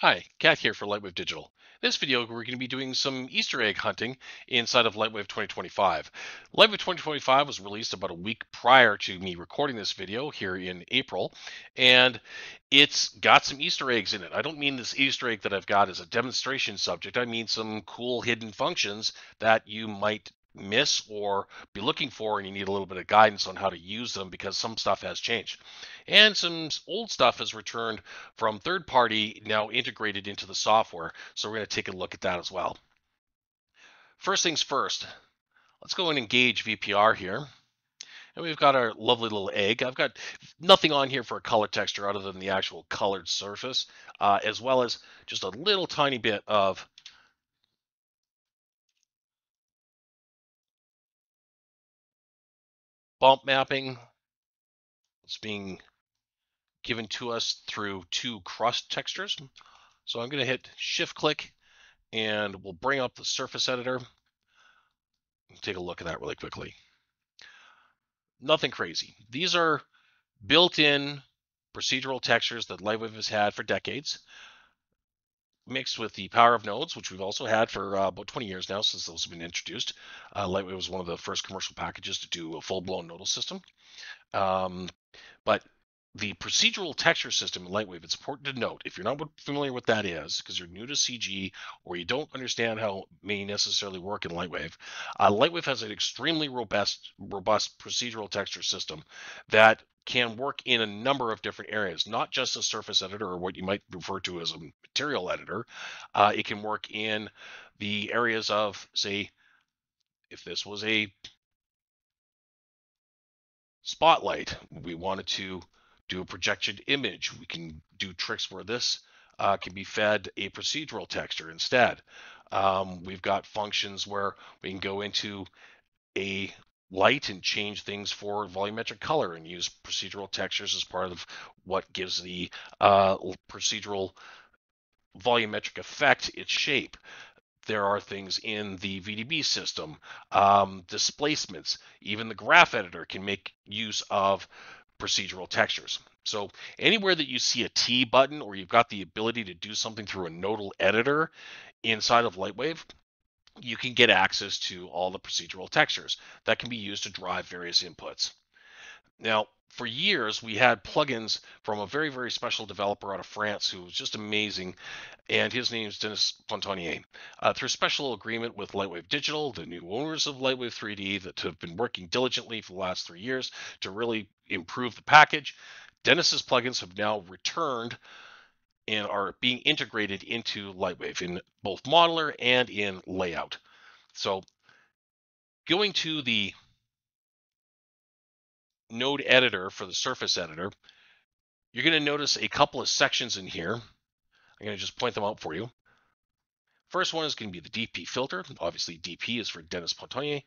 Hi, Kat here for Lightwave Digital. In this video, we're going to be doing some Easter egg hunting inside of Lightwave 2025. Lightwave 2025 was released about a week prior to me recording this video here in April, and it's got some Easter eggs in it. I don't mean this Easter egg that I've got as a demonstration subject. I mean some cool hidden functions that you might miss or be looking for and you need a little bit of guidance on how to use them because some stuff has changed. And some old stuff has returned from third party now integrated into the software. So we're going to take a look at that as well. First things first let's go and engage vpr here. And we've got our lovely little egg. I've got nothing on here for a color texture other than the actual colored surface, uh, as well as just a little tiny bit of bump mapping. It's being given to us through two crust textures. So I'm going to hit shift click and we'll bring up the surface editor. Take a look at that really quickly. Nothing crazy. These are built-in procedural textures that Lightwave has had for decades mixed with the power of nodes, which we've also had for uh, about 20 years now since those have been introduced. Uh, Lightwave was one of the first commercial packages to do a full-blown nodal system. Um, but the procedural texture system in Lightwave, it's important to note if you're not familiar with that is, because you're new to CG or you don't understand how it may necessarily work in Lightwave, uh, Lightwave has an extremely robust, robust procedural texture system that can work in a number of different areas, not just a surface editor or what you might refer to as a material editor. Uh, it can work in the areas of, say, if this was a spotlight, we wanted to do a projected image. We can do tricks where this uh, can be fed a procedural texture instead. Um, we've got functions where we can go into a light and change things for volumetric color and use procedural textures as part of what gives the uh, procedural volumetric effect its shape. There are things in the VDB system, um, displacements, even the graph editor can make use of procedural textures. So anywhere that you see a T button or you've got the ability to do something through a nodal editor inside of Lightwave, you can get access to all the procedural textures that can be used to drive various inputs. Now, for years, we had plugins from a very, very special developer out of France who was just amazing, and his name is Dennis Pontonnier. Uh, through special agreement with Lightwave Digital, the new owners of Lightwave 3D that have been working diligently for the last three years to really improve the package, Dennis's plugins have now returned and are being integrated into Lightwave in both modeler and in layout. So going to the node editor for the surface editor, you're going to notice a couple of sections in here. I'm going to just point them out for you. First one is going to be the DP filter. Obviously, DP is for Dennis Pontonnier.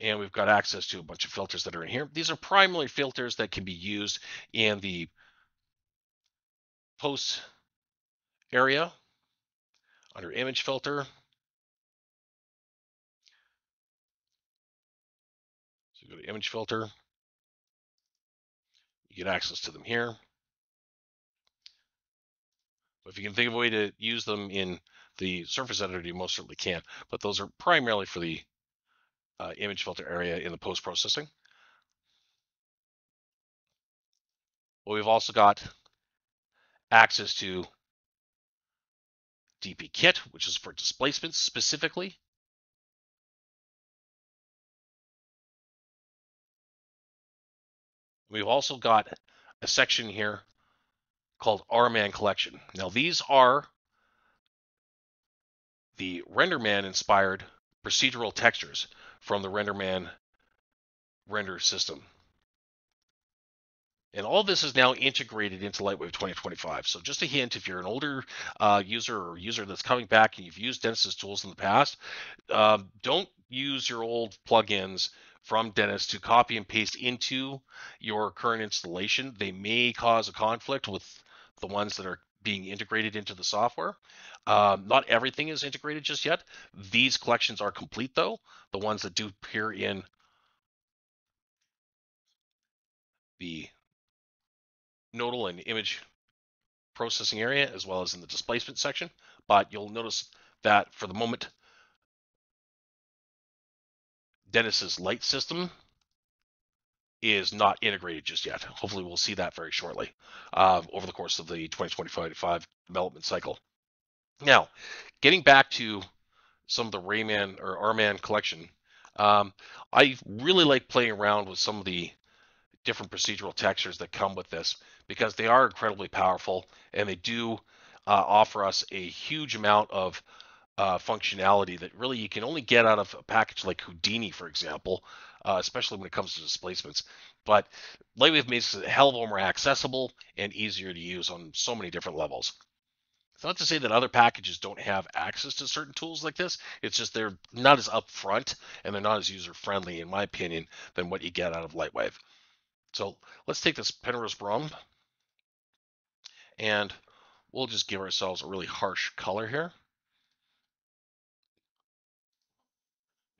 And we've got access to a bunch of filters that are in here. These are primarily filters that can be used in the post area under image filter. So you go to image filter, you get access to them here. But if you can think of a way to use them in the surface editor, you most certainly can. But those are primarily for the uh, image filter area in the post processing. Well, we've also got access to DP kit, which is for displacements specifically. We've also got a section here called RMAN collection. Now these are the RenderMan inspired procedural textures from the RenderMan render system. And all this is now integrated into Lightwave 2025. So just a hint, if you're an older uh, user or user that's coming back and you've used Dennis's tools in the past, uh, don't use your old plugins from Dennis to copy and paste into your current installation. They may cause a conflict with the ones that are being integrated into the software. Um, not everything is integrated just yet. These collections are complete though. The ones that do appear in the nodal and image processing area as well as in the displacement section. But you'll notice that for the moment, Dennis's light system is not integrated just yet. Hopefully, we'll see that very shortly uh, over the course of the 2025 development cycle. Now, getting back to some of the Rayman or RMAN collection, um, I really like playing around with some of the different procedural textures that come with this because they are incredibly powerful and they do uh, offer us a huge amount of uh, functionality that really you can only get out of a package like Houdini, for example, uh, especially when it comes to displacements. But Lightwave makes it a hell of a more accessible and easier to use on so many different levels. It's not to say that other packages don't have access to certain tools like this. It's just they're not as upfront and they're not as user friendly, in my opinion, than what you get out of Lightwave. So let's take this Penrose Brom and we'll just give ourselves a really harsh color here.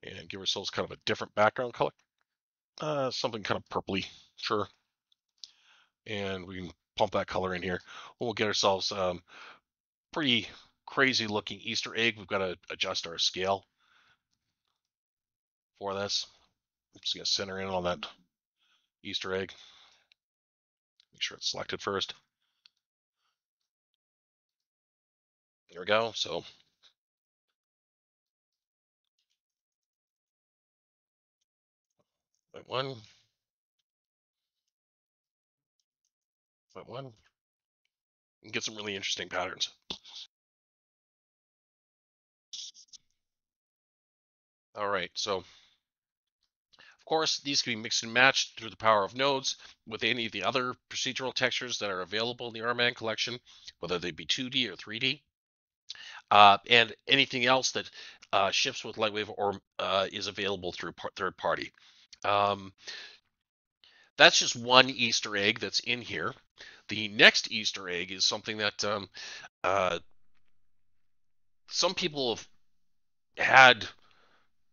And give ourselves kind of a different background color. Uh, something kind of purpley, sure. And we can pump that color in here. We'll get ourselves um, pretty crazy looking Easter egg. We've got to adjust our scale for this. I'm just gonna center in on that Easter egg. Make sure it's selected first. There we go. So point one, point one, and get some really interesting patterns. All right, so course, these can be mixed and matched through the power of nodes with any of the other procedural textures that are available in the RMAN collection, whether they be 2D or 3D. Uh, and anything else that uh, ships with Lightwave or uh, is available through par third party. Um, that's just one Easter egg that's in here. The next Easter egg is something that um, uh, some people have had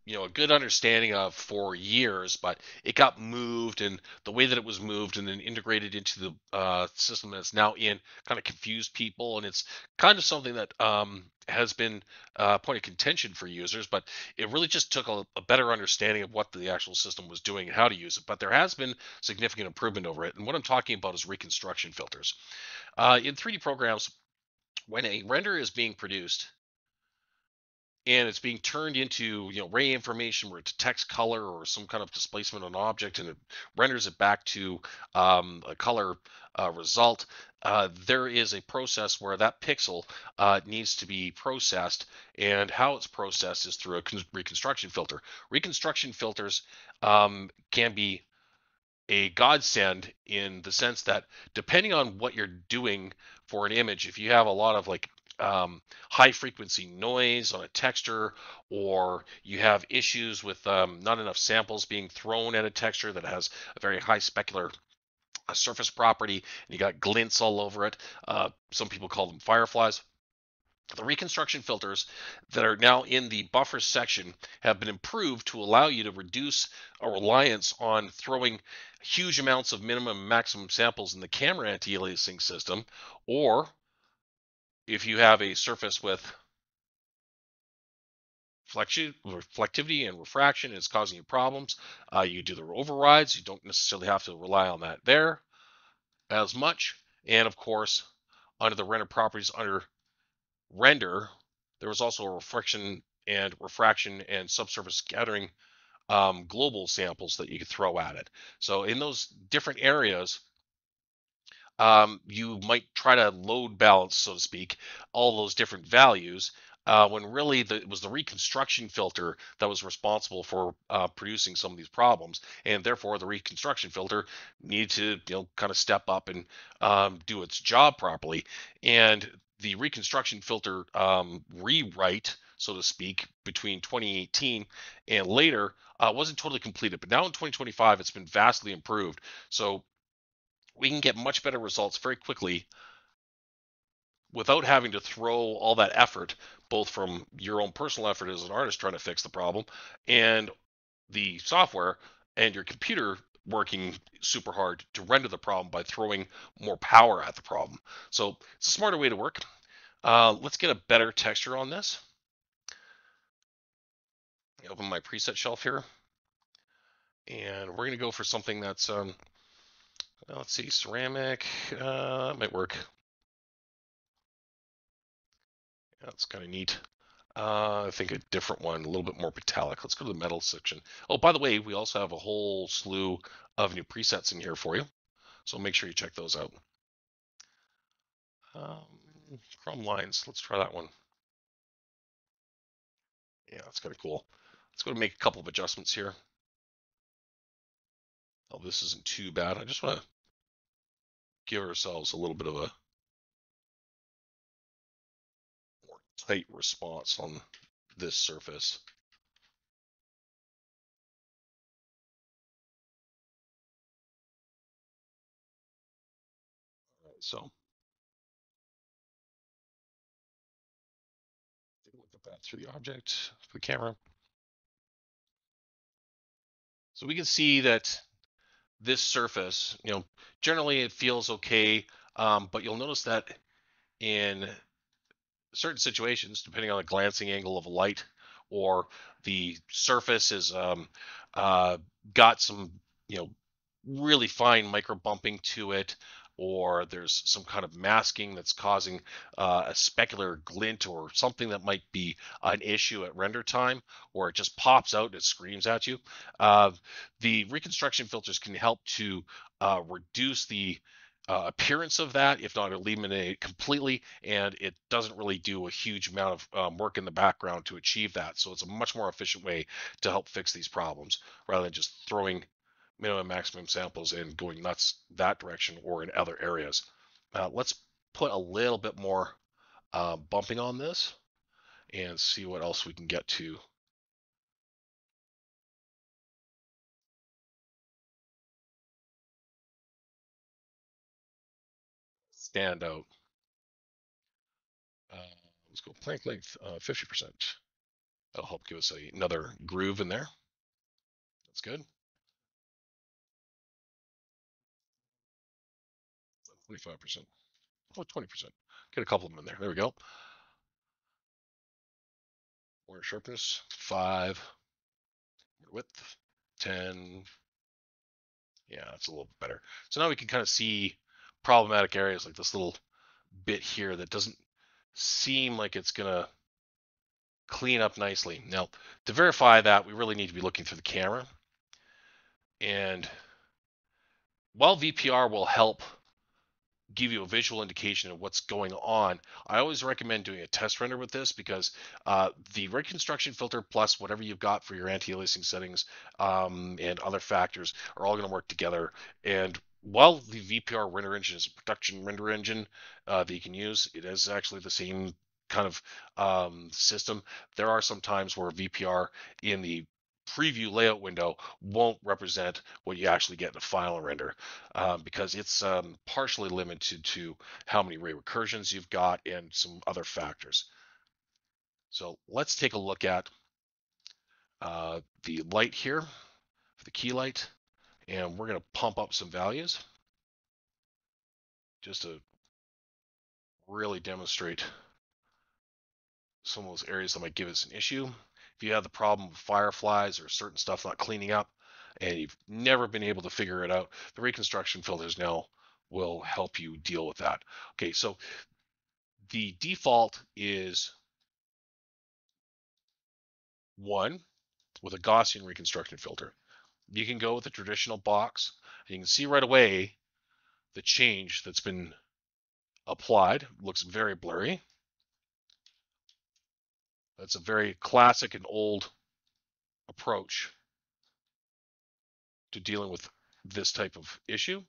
you know a good understanding of for years, but it got moved, and the way that it was moved and then integrated into the uh, system that's now in kind of confused people, and it's kind of something that um, has been a point of contention for users, but it really just took a, a, better understanding of what the actual system was doing and how to use it. But there has been significant improvement over it, and what I'm talking about is reconstruction filters. Uh, in 3D programs, when a render is being produced, and it's being turned into you know ray information where it detects color or some kind of displacement on an object and it renders it back to um, a color uh, result uh, there is a process where that pixel uh, needs to be processed and how it's processed is through a reconstruction filter. Reconstruction filters um, can be a godsend in the sense that depending on what you're doing for an image if you have a lot of like um, high frequency noise on a texture, or you have issues with um, not enough samples being thrown at a texture that has a very high specular uh, surface property, and you got glints all over it. Uh, some people call them fireflies. The reconstruction filters that are now in the buffer section have been improved to allow you to reduce a reliance on throwing huge amounts of minimum and maximum samples in the camera anti-aliasing system, or if you have a surface with reflectivity and refraction is causing you problems, uh, you do the overrides. You don't necessarily have to rely on that there as much. And of course, under the render properties under render, there was also a reflection and refraction and subsurface scattering um, global samples that you could throw at it. So in those different areas, um, you might try to load balance, so to speak, all those different values. Uh, when really the, it was the reconstruction filter that was responsible for uh, producing some of these problems, and therefore the reconstruction filter needed to you know kind of step up and um, do its job properly. And the reconstruction filter um, rewrite, so to speak, between 2018 and later uh, wasn't totally completed, but now in 2025 it's been vastly improved. So we can get much better results very quickly without having to throw all that effort, both from your own personal effort as an artist trying to fix the problem and the software and your computer working super hard to render the problem by throwing more power at the problem. So it's a smarter way to work. Uh, let's get a better texture on this. Open my preset shelf here. And we're going to go for something that's, um, let's see, ceramic, uh, might work. That's kind of neat. Uh, I think a different one, a little bit more metallic. Let's go to the metal section. Oh, by the way, we also have a whole slew of new presets in here for you. So make sure you check those out. Um, chrome lines, let's try that one. Yeah, that's kind of cool. Let's go to make a couple of adjustments here. Oh, this isn't too bad. I just want to give ourselves a little bit of a more tight response on this surface. so take a look at that through the object, for the camera. So we can see that this surface, you know, generally it feels okay, um, but you'll notice that in certain situations, depending on the glancing angle of light or the surface is um, uh, got some, you know, really fine micro bumping to it, or there's some kind of masking that's causing uh, a specular glint or something that might be an issue at render time, or it just pops out and it screams at you. Uh, the reconstruction filters can help to uh, reduce the uh, appearance of that, if not eliminate it completely. And it doesn't really do a huge amount of um, work in the background to achieve that. So it's a much more efficient way to help fix these problems rather than just throwing minimum maximum samples and going nuts that direction or in other areas. Uh, let's put a little bit more uh, bumping on this and see what else we can get to stand out. Uh, let's go plank length, uh, 50%. That'll help give us a, another groove in there. That's good. 25%. Oh, 20%. Get a couple of them in there. There we go. More sharpness, 5. Width, 10. Yeah, that's a little better. So now we can kind of see problematic areas like this little bit here that doesn't seem like it's going to clean up nicely. Now, to verify that, we really need to be looking through the camera. And while VPR will help give you a visual indication of what's going on, I always recommend doing a test render with this because uh, the reconstruction filter plus whatever you've got for your anti-aliasing settings um, and other factors are all going to work together. And while the VPR render engine is a production render engine uh, that you can use, it is actually the same kind of um, system. There are some times where VPR in the preview layout window won't represent what you actually get in the final render um, because it's um, partially limited to how many ray recursions you've got and some other factors. So let's take a look at uh, the light here, the key light and we're going to pump up some values just to really demonstrate some of those areas that might give us an issue. If you have the problem of fireflies or certain stuff not cleaning up and you've never been able to figure it out, the reconstruction filters now will help you deal with that. Okay, so the default is one with a Gaussian reconstruction filter you can go with the traditional box. And you can see right away the change that's been applied. It looks very blurry. That's a very classic and old approach to dealing with this type of issue.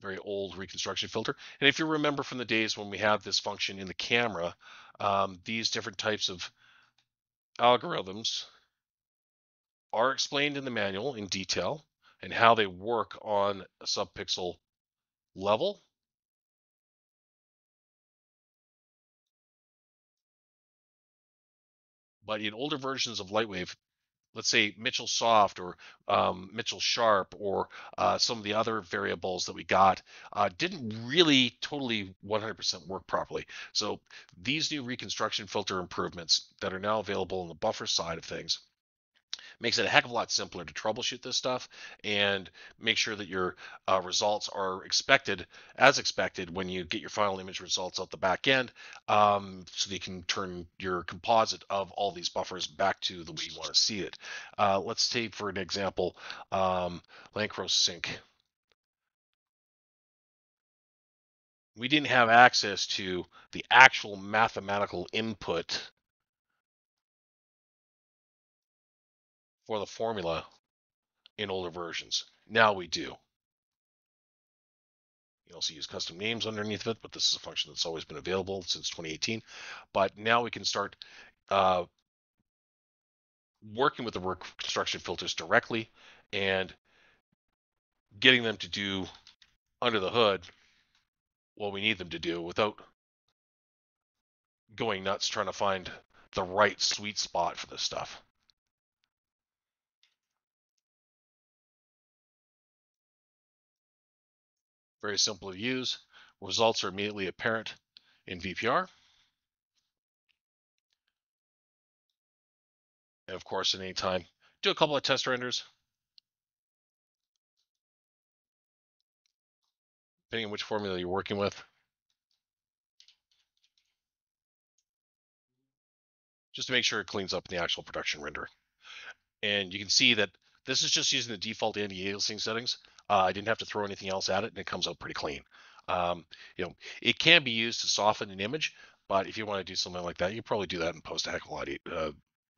Very old reconstruction filter. And if you remember from the days when we had this function in the camera, um, these different types of algorithms are explained in the manual in detail and how they work on a subpixel level. But in older versions of Lightwave, let's say Mitchell Soft or um, Mitchell Sharp or uh, some of the other variables that we got uh, didn't really totally 100% work properly. So these new reconstruction filter improvements that are now available on the buffer side of things makes it a heck of a lot simpler to troubleshoot this stuff and make sure that your uh, results are expected as expected when you get your final image results out the back end um, so that you can turn your composite of all these buffers back to the way you want to see it. Uh, let's take for an example um, Sinc. We didn't have access to the actual mathematical input for the formula in older versions. Now we do. You also use custom names underneath it, but this is a function that's always been available since 2018. But now we can start uh, working with the reconstruction filters directly and getting them to do under the hood what we need them to do without going nuts trying to find the right sweet spot for this stuff. Very simple to use. Results are immediately apparent in VPR. And of course, at any time, do a couple of test renders. Depending on which formula you're working with. Just to make sure it cleans up in the actual production render. And you can see that this is just using the default anti-aliasing settings. Uh, I didn't have to throw anything else at it, and it comes out pretty clean. Um, you know, it can be used to soften an image, but if you want to do something like that, you probably do that in post a heck of a lot, uh,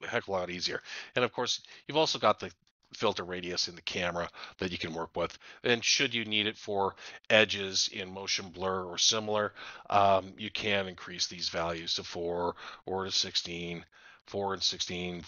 a heck of a lot easier. And of course, you've also got the filter radius in the camera that you can work with. And should you need it for edges in motion blur or similar, um, you can increase these values to 4 or to 16, 4 and 16.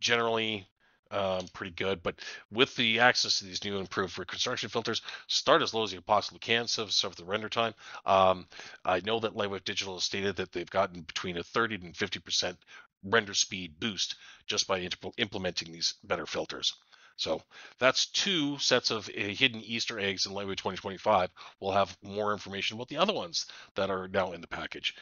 Generally, um, pretty good. But with the access to these new improved reconstruction filters, start as low as you possibly can, so serve the render time. Um, I know that Lightwave Digital has stated that they've gotten between a 30 and 50% render speed boost just by implementing these better filters. So that's two sets of uh, hidden Easter eggs in Lightwave 2025. We'll have more information about the other ones that are now in the package.